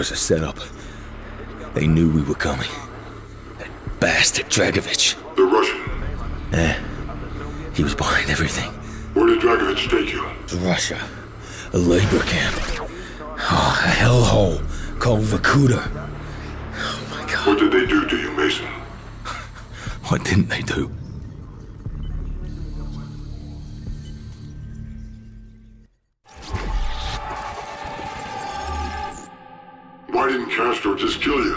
was a setup. They knew we were coming. That bastard Dragovich. The Russian. Eh. He was behind everything. Where did Dragovich take you? To Russia. A labor camp. Oh, a hellhole called Vorkuta. Oh my god. What did they do to you, Mason? What didn't they do? Why didn't Castro just kill you?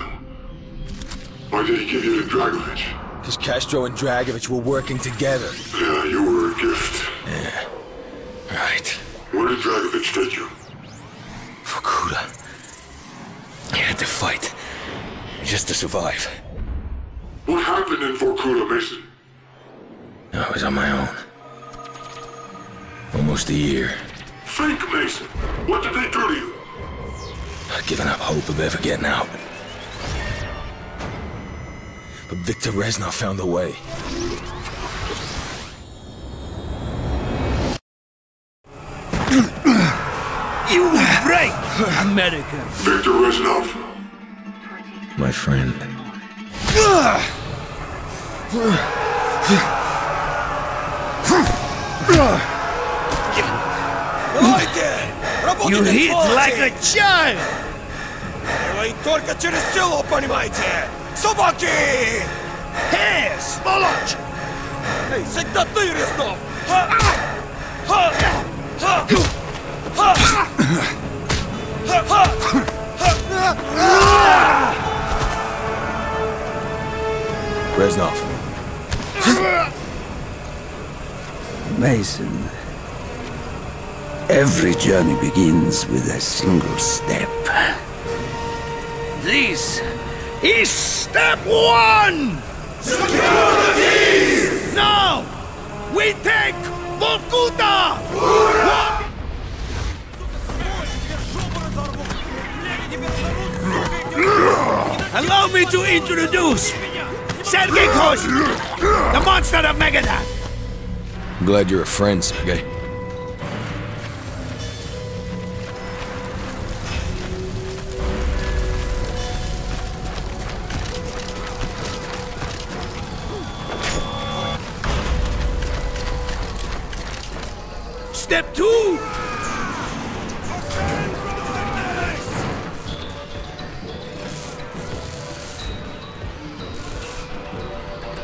Why did he give you to Dragovich? Because Castro and Dragovich were working together. Yeah, you were a gift. Yeah. Right. Where did Dragovich take you? Vorkuta. He had to fight. Just to survive. What happened in Vorkuta, Mason? I was on my own. Almost a year. Think, Mason. What did they do to you? I'd given up hope of ever getting out. But Viktor Reznov found a way. You break, American. Viktor Reznov. My friend. You hit like a child. И только через село, понимаете? Собаки! Hey, сволочь! Эй, всегда ты, Резнов! Ха! Ха! Ха! Ха! Ха! Ха! Reznov. Mason. Every journey begins with a single step. This is step one! Security! Now, we take Vorkuta! Allow me to introduce Sergei Kozin, the monster of Magadan. Glad you're a friend, Sergey. step two!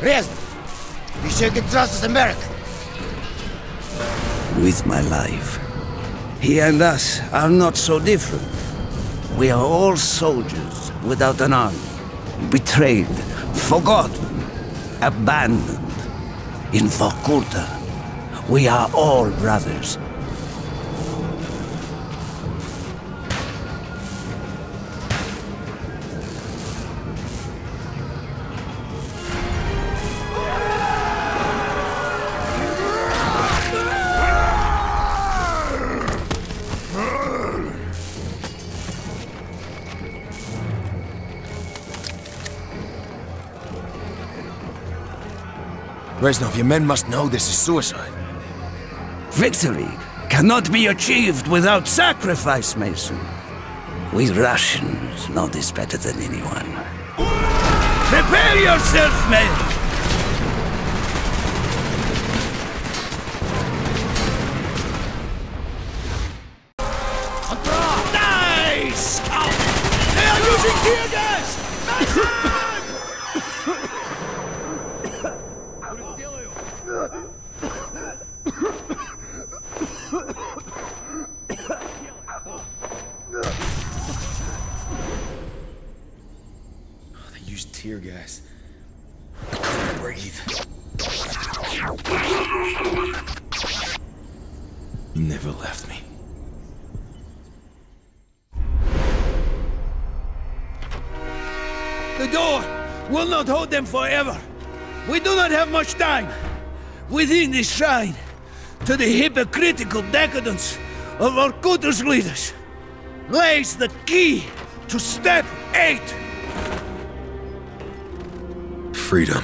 Rest! You sure can trust us in With my life. He and us are not so different. We are all soldiers without an army. Betrayed, forgotten, abandoned in Vorkuta we are all brothers. Reznov, your men must know this is suicide. Victory cannot be achieved without sacrifice, Mason. We Russians know this better than anyone. Prepare yourself, men! Gas. I couldn't breathe. You never left me. The door will not hold them forever. We do not have much time. Within this shrine, to the hypocritical decadence of our Kuters leaders, lays the key to step eight freedom.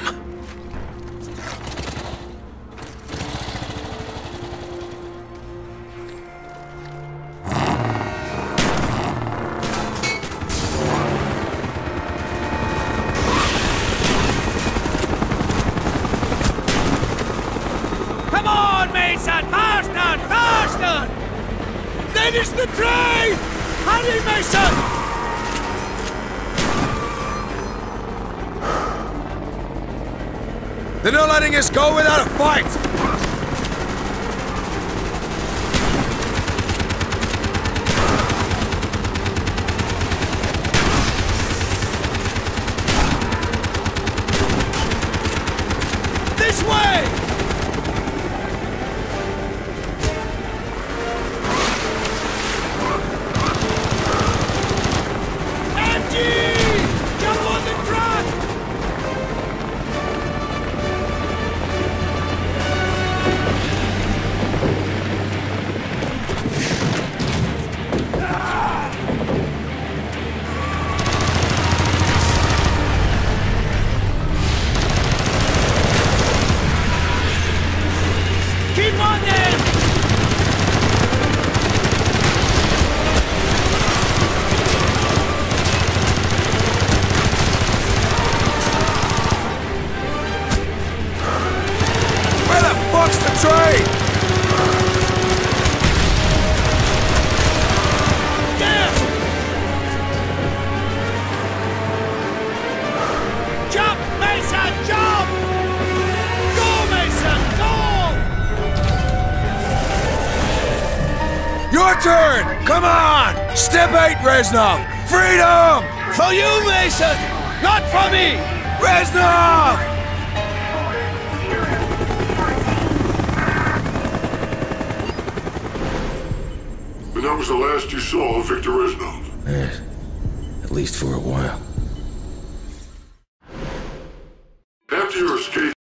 Come on, Mason! Faster! Faster! Finish the train! Hurry, Mason! They're not letting us go without a fight! This way! Your turn! Come on! Step 8, Reznov! Freedom! For you, Mason! Not for me! Reznov! And that was the last you saw of Viktor Reznov. Yes. At least for a while.